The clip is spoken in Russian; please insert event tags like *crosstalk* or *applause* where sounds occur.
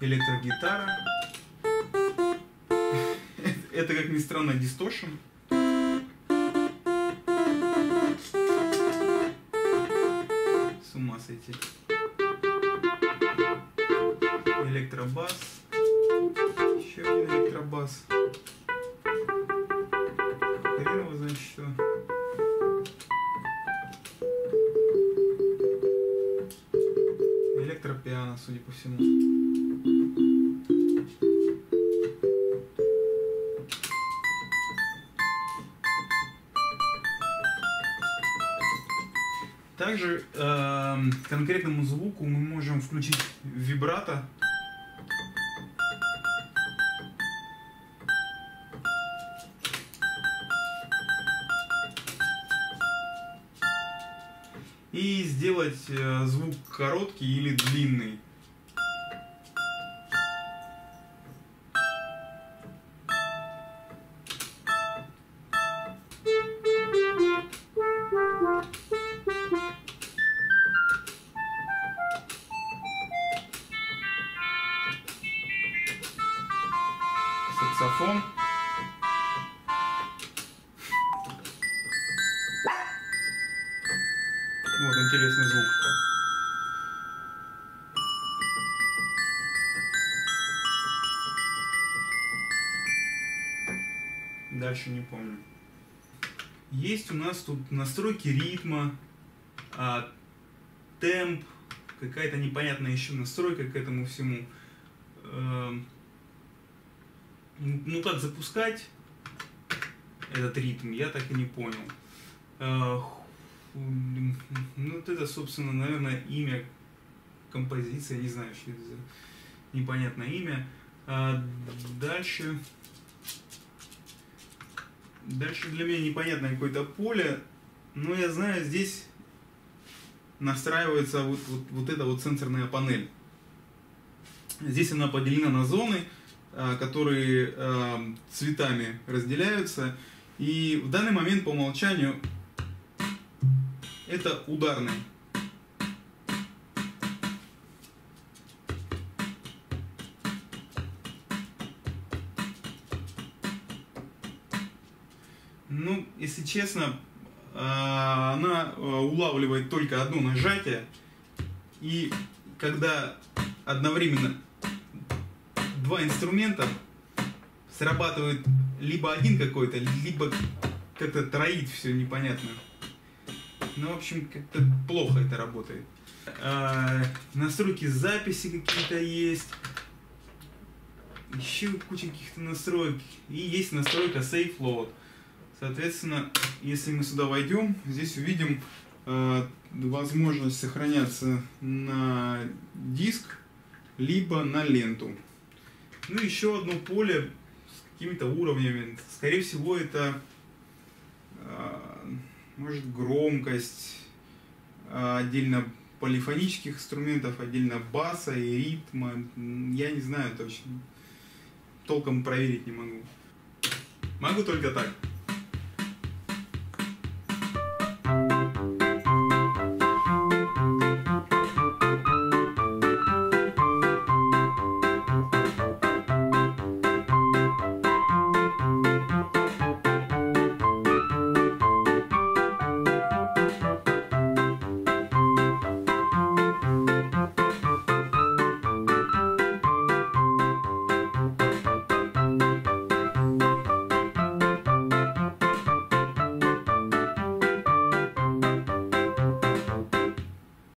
электрогитара. *laughs* Это, как ни странно, дисторшн. С ума сойти. Электробас. Еще один электробас. Хрен его знает что. Электропиано, судя по всему. Также э, конкретному звуку мы можем включить вибрато. И сделать э, звук короткий или длинный. Саксофон. Вот интересный звук. Дальше не помню. Есть у нас тут настройки ритма, а, темп, какая-то непонятная еще настройка к этому всему. Эм, ну как запускать этот ритм, я так и не понял. Ху- Ну вот это, собственно, наверное, имя композиции, не знаю, что это за непонятное имя. А дальше... Дальше для меня непонятное какое-то поле, но я знаю, здесь настраивается вот, вот, вот эта вот сенсорная панель. Здесь она поделена на зоны, а, которые а, цветами разделяются. И в данный момент по умолчанию это ударный. Ну, если честно, а, она улавливает только одно нажатие. И когда одновременно два инструмента срабатывает либо один какой-то, либо как-то троит все непонятно. Ну, в общем, как-то плохо это работает. А, настройки записи какие-то есть. Еще куча каких-то настроек. И есть настройка Safe Load. Соответственно, если мы сюда войдем, здесь увидим э, возможность сохраняться на диск, либо на ленту. Ну, еще одно поле с какими-то уровнями. Скорее всего, это э, может громкость, э, отдельно полифонических инструментов, отдельно баса и ритма. Я не знаю точно. Толком проверить не могу. Могу только так.